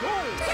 Go!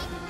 Ah!